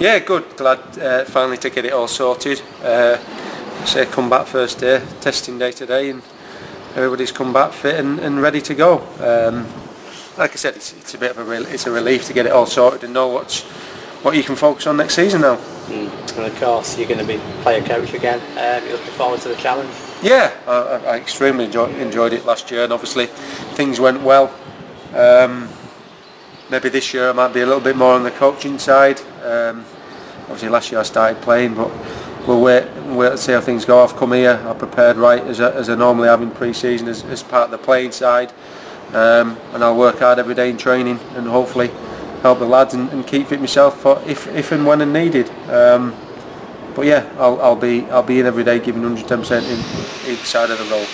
Yeah, good. Glad uh, finally to get it all sorted. Uh, say come back first day, testing day today, and everybody's come back fit and, and ready to go. Um, like I said, it's, it's a bit of a re- it's a relief to get it all sorted and know what's what you can focus on next season now. Mm. And of course, you're going to be player coach again. Um, you're looking forward to the challenge. Yeah, I, I I extremely enjoy, enjoyed it last year, and obviously things went well. Um, maybe this year I might be a little bit more on the coaching side. Um, obviously last year I started playing, but we'll wait wait to see how things go. I've come here, I prepared right as I, as I normally have in pre-season as, as part of the playing side, um, and I'll work hard every day in training and hopefully help the lads and, and keep fit myself for if if and when needed. Um, but yeah, I'll, I'll be I'll be in every day giving 110% in each side of the role.